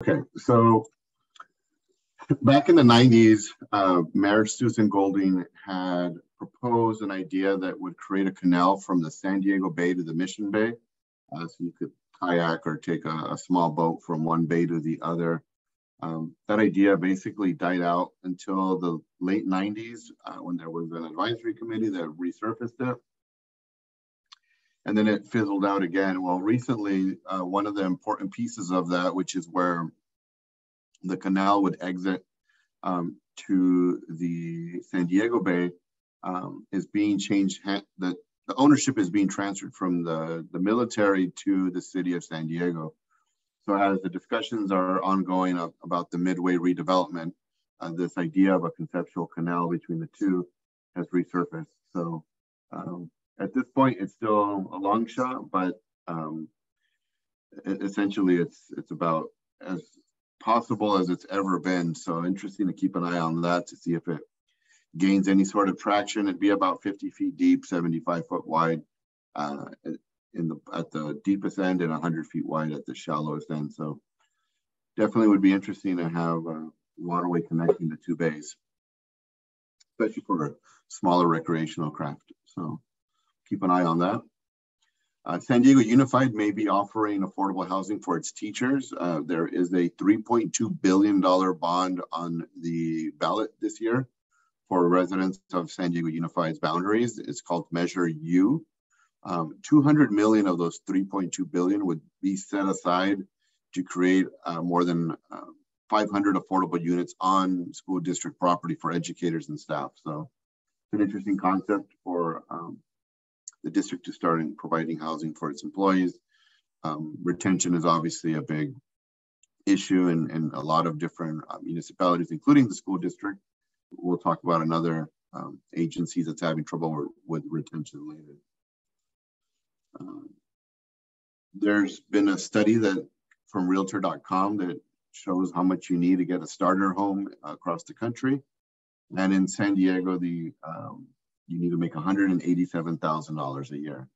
Okay, so back in the 90s, uh, Mayor Susan Golding had proposed an idea that would create a canal from the San Diego Bay to the Mission Bay. Uh, so you could kayak or take a, a, small boat from one bay to the other. Um, that idea basically died out until the late 90s uh, when there was an advisory committee that resurfaced it. And then it fizzled out again. Well, recently, uh, one of the important pieces of that, which is where the canal would exit um, to the San Diego Bay, um, is being changed. The, the ownership is being transferred from the, the military to the city of San Diego. So as the discussions are ongoing of, about the Midway redevelopment, uh, this idea of a conceptual canal between the two has resurfaced. So um, at this point, it's still a long shot, but um, essentially it's it's about as possible as it's ever been. So interesting to keep an eye on that to see if it gains any sort of traction. It'd be about 50 feet deep, 75 foot wide. Uh, in the at the deepest end and 100 feet wide at the shallowest end. So definitely would be interesting to have a waterway connecting the two bays, especially for a smaller recreational craft. So keep an eye on that. Uh, San Diego Unified may be offering affordable housing for its teachers. Uh, there is a $3.2 billion bond on the ballot this year for residents of San Diego Unified's boundaries. It's called Measure U. Um, 200 million of those 3.2 billion would be set aside to create uh, more than uh, 500 affordable units on school district property for educators and staff. So it's an interesting concept for um, the district to start in providing housing for its employees. Um, retention is obviously a big issue in, in a lot of different uh, municipalities, including the school district. We'll talk about another um, agency that's having trouble with retention later. Um, there's been a study that from realtor.com that shows how much you need to get a starter home across the country. And in San Diego, the um, you need to make $187,000 a year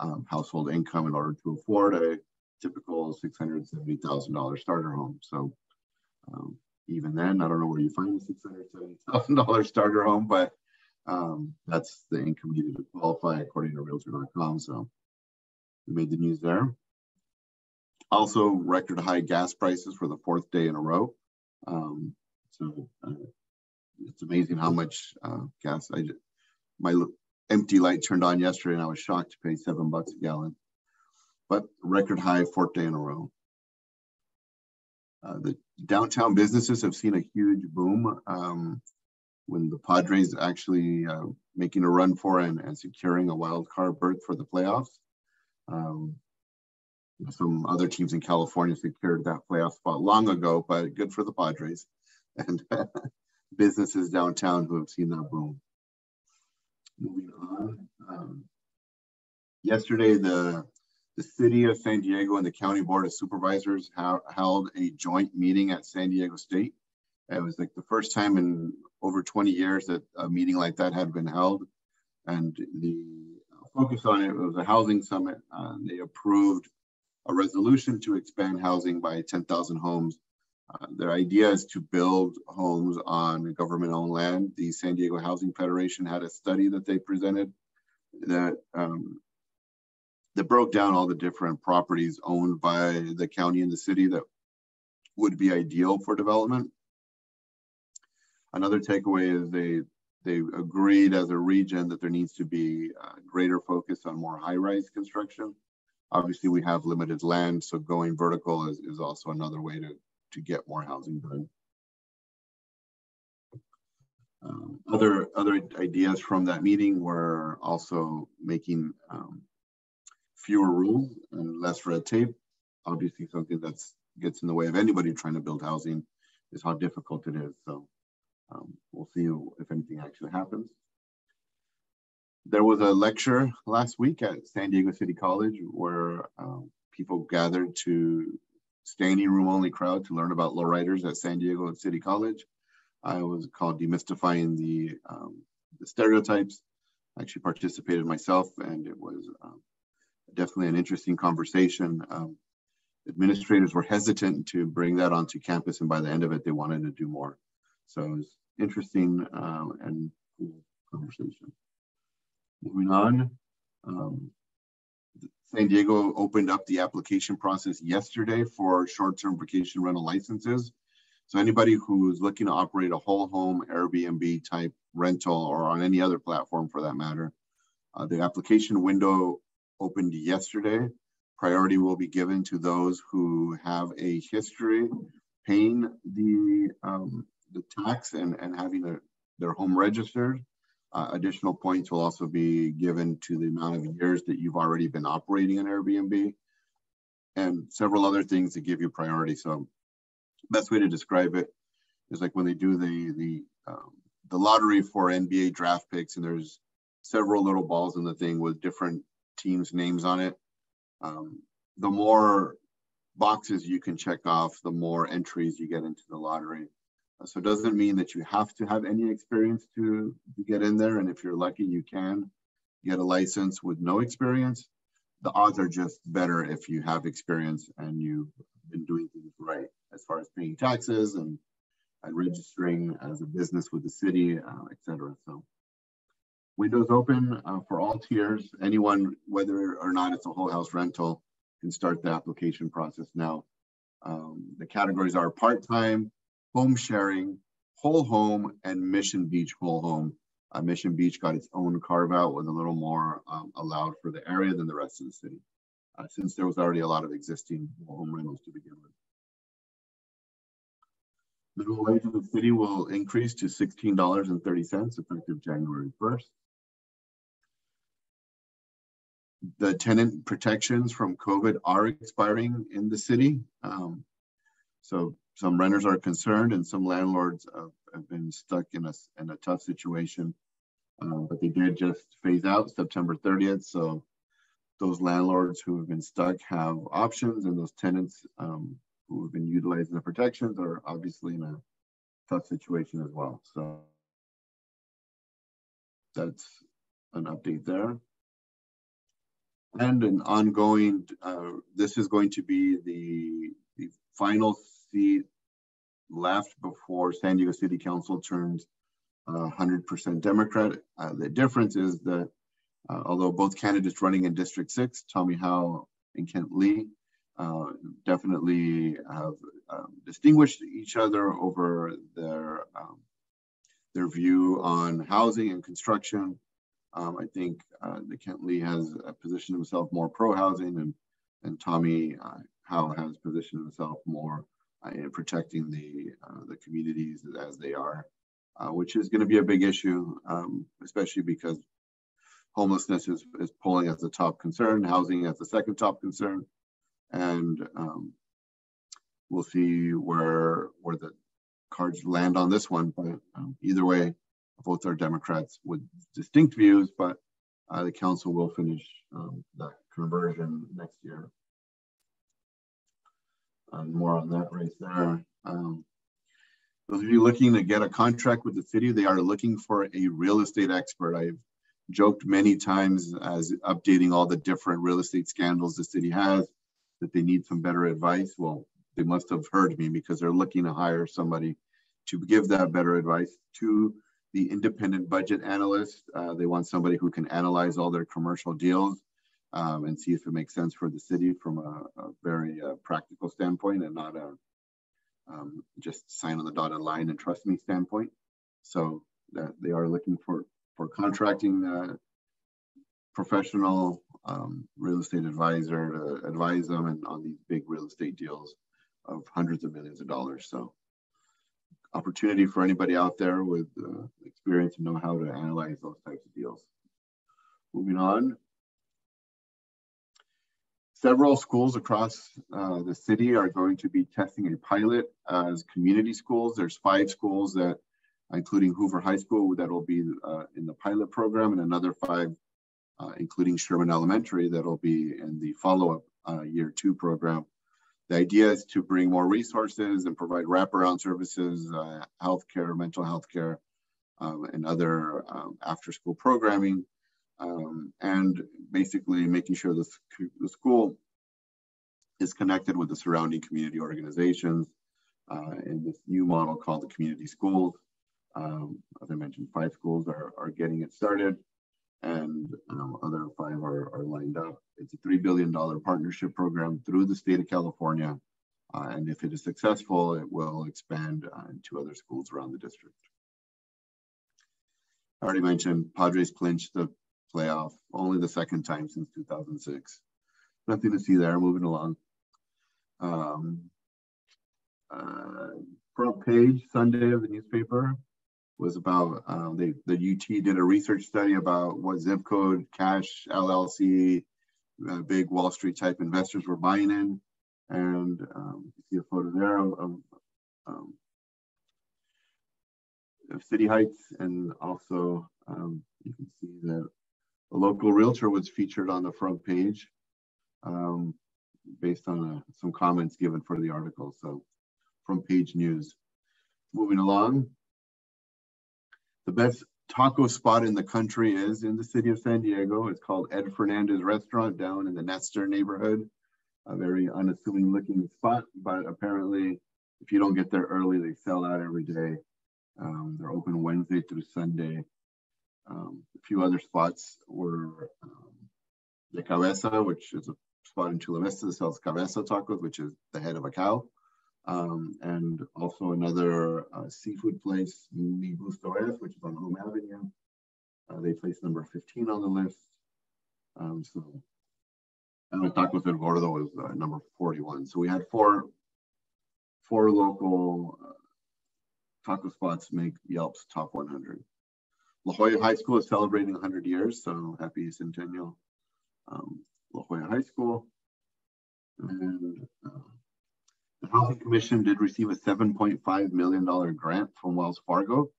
um, household income in order to afford a typical $670,000 starter home. So um, even then, I don't know where you find a $670,000 starter home, but um, that's the income needed to qualify according to realtor.com. So we made the news there. Also, record high gas prices for the fourth day in a row. Um, so uh, it's amazing how much uh, gas I my empty light turned on yesterday, and I was shocked to pay seven bucks a gallon. But record high fourth day in a row. Uh, the downtown businesses have seen a huge boom um, when the Padres actually uh, making a run for and, and securing a wild card berth for the playoffs. Um, some other teams in California secured that playoff spot long ago, but good for the Padres and businesses downtown who have seen that boom. Moving on. Um, yesterday, the the city of San Diego and the county board of supervisors ha- held a joint meeting at San Diego State. It was like the first time in over 20 years that a meeting like that had been held. And the focus on it. Was a housing summit. Uh, they approved a resolution to expand housing by 10,000 homes. Uh, their idea is to build homes on government-owned land. The San Diego Housing Federation had a study that they presented that um, that broke down all the different properties owned by the county and the city that would be ideal for development. Another takeaway is they they agreed as a region that there needs to be greater focus on more high-rise construction. Obviously, we have limited land, so going vertical is, is also another way to, to get more housing done. Um, other other ideas from that meeting were also making um, fewer rules and less red tape. Obviously, something that gets in the way of anybody trying to build housing is how difficult it is. So um, we'll see if anything actually happens. There was a lecture last week at San Diego City College where um, people gathered to standing room only crowd to learn about lowriders at San Diego City College. I was called Demystifying the, um, the Stereotypes. I actually participated myself and it was um, definitely an interesting conversation. Um, administrators were hesitant to bring that onto campus, and by the end of it, they wanted to do more. So it was interesting um, and cool conversation. Moving on, um, San Diego opened up the application process yesterday for short-term vacation rental licenses. So anybody who is looking to operate a whole home Airbnb type rental or on any other platform for that matter, uh, the application window opened yesterday. Priority will be given to those who have a history paying the um, the tax and, and having a, their home registered. Uh, additional points will also be given to the amount of years that you've already been operating an Airbnb and several other things that give you priority. So best way to describe it is like when they do the, the, um, the lottery for NBA draft picks and there's several little balls in the thing with different teams' names on it. Um, the more boxes you can check off, the more entries you get into the lottery. So it doesn't mean that you have to have any experience to, get in there. And if you're lucky, you can get a license with no experience. The odds are just better if you have experience and you've been doing things right as far as paying taxes and, and registering as a business with the city, uh, et cetera. So windows open uh, for all tiers. Anyone, whether or not it's a whole house rental, can start the application process now. Um, the categories are part-time, home sharing, whole home, and Mission Beach whole home. Uh, Mission Beach got its own carve out with a little more um, allowed for the area than the rest of the city, uh, since there was already a lot of existing home rentals to begin with. Minimum wage in the city will increase to $16.30 effective January 1st. The tenant protections from COVID are expiring in the city. Um, so some renters are concerned and some landlords have, been stuck in a, in a tough situation. Uh, but they did just phase out September 30th. So those landlords who have been stuck have options and those tenants um, who have been utilizing the protections are obviously in a tough situation as well. So that's an update there. And an ongoing, uh, this is going to be the, the final left before San Diego City Council turned 100% Democrat. Uh, the difference is that uh, although both candidates running in District 6, Tommy Hough and Kent Lee, uh, definitely have um, distinguished each other over their um, their view on housing and construction. Um, I think uh, Kent Lee has positioned himself more pro-housing and, and Tommy uh, Hough has positioned himself more uh, in protecting the, uh, the communities as they are, uh, which is going to be a big issue, um, especially because homelessness is, is pulling as the top concern, housing as the second top concern. And um, we'll see where, where the cards land on this one. But um, either way, both are Democrats with distinct views, but uh, the council will finish um, that conversion next year uh, more on that right there. Um, those of you looking to get a contract with the city, they are looking for a real estate expert. I've joked many times as updating all the different real estate scandals the city has that they need some better advice. Well, they must have heard me because they're looking to hire somebody to give that better advice to the independent budget analyst. Uh, they want somebody who can analyze all their commercial deals um, and see if it makes sense for the city from a, a very uh, practical standpoint and not a um, just sign on the dotted line and trust me standpoint. So that they are looking for for contracting uh, professional um, real estate advisor to advise them and on these big real estate deals of hundreds of millions of dollars. So opportunity for anybody out there with uh, experience and know how to analyze those types of deals. Moving on, Several schools across uh, the city are going to be testing a pilot as community schools. There's five schools that, including Hoover High School, that will be uh, in the pilot program, and another five, uh, including Sherman Elementary, that will be in the follow-up uh, year two program. The idea is to bring more resources and provide wraparound services, uh, healthcare, mental health care, um, and other um, after-school programming um, and basically making sure the, the school is connected with the surrounding community organizations uh, in this new model called the community schools. Um, as I mentioned, five schools are, are getting it started and um, other five are, are lined up. It's a $3 billion partnership program through the state of California. Uh, and if it is successful, it will expand uh, to other schools around the district. I already mentioned Padres clinched the playoff only the second time since 2006. Nothing to see there, moving along. Um, uh, front page Sunday of the newspaper was about um, they, the UT did a research study about what zip code, cash, LLC, uh, big Wall Street type investors were buying in. And um, you see a photo there of, of, um, of City Heights. And also um, you can see that a local realtor was featured on the front page um, based on uh, some comments given for the article. So front page news. Moving along, the best taco spot in the country is in the city of San Diego. It's called Ed Fernandez Restaurant down in the Nestor neighborhood. A very unassuming looking spot, but apparently if you don't get there early, they sell out every day. Um, they're open Wednesday through Sunday. Um, a few other spots were um, the Cabeza, which is a spot in Chula Vista that sells cabeza tacos, which is the head of a cow um, and also another uh, seafood place, Mi Gusto Es, which is on Home Avenue. Uh, they placed number 15 on the list. Um, so, and Tacos del Gordo was uh, number 41. So we had four, four local uh, taco spots make Yelp's top 100. La Jolla High School is celebrating 100 years, so happy centennial. Um, La Jolla High School. And uh, the Housing Commission did receive a $7.5 million grant from Wells Fargo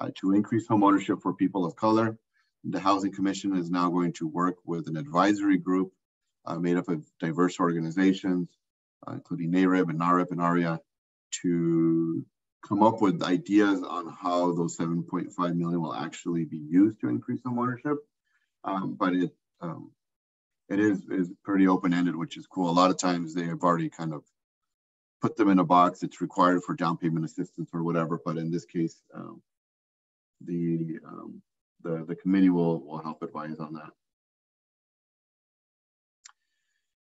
uh, to increase homeownership for people of color. The Housing Commission is now going to work with an advisory group uh, made up of diverse organizations, uh, including NAREB and NAHREP and AREAA, to come up with ideas on how those 7.5 million will actually be used to increase homeownership. Um, but it um, it is is pretty open ended, which is cool. A lot of times they have already kind of put them in a box. It's required for down payment assistance or whatever. But in this case, um, the, um, the, the committee will, will help advise on that.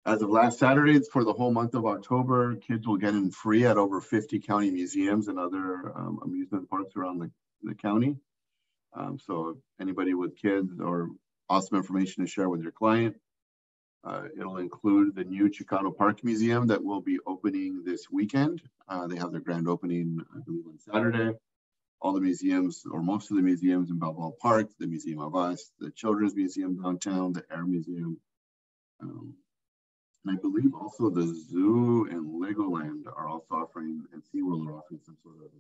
As of last Saturday, for the whole month of October, kids will get in free at over 50 county museums and other um, amusement parks around the, the county. Um, so anybody with kids or awesome information to share with your client, uh, it'll include the new Chicano Park Museum that will be opening this weekend. Uh, they have their grand opening, I believe, on Saturday. All the museums, or most of the museums in Balboa Park, the Museum of Us, the Children's Museum downtown, the Air Museum, um, and I believe also the zoo and Legoland are also offering, and SeaWorld are offering some sort of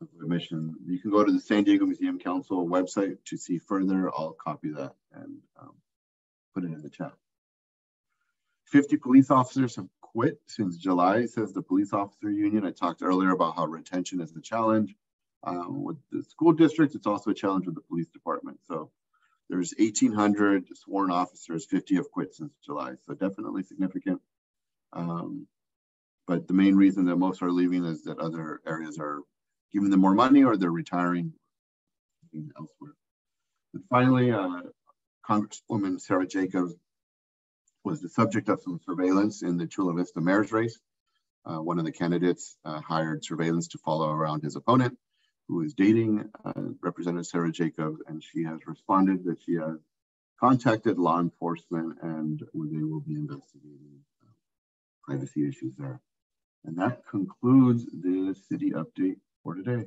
um, admission. You can go to the San Diego Museum Council website to see further. I'll copy that and um, put it in the chat. 50 police officers have quit since July, says the police officer union. I talked earlier about how retention is a challenge. Um, with the school districts, it's also a challenge with the police department. So there's 1,800 sworn officers, 50 have quit since July. So definitely significant. Um, but the main reason that most are leaving is that other areas are giving them more money or they're retiring elsewhere. And finally, uh, Congresswoman Sarah Jacobs was the subject of some surveillance in the Chula Vista mayor's race. Uh, one of the candidates uh, hired surveillance to follow around his opponent, who is dating uh, Representative Sarah Jacobs, and she has responded that she has contacted law enforcement and they will be investigating uh, privacy issues there. And that concludes the city update for today.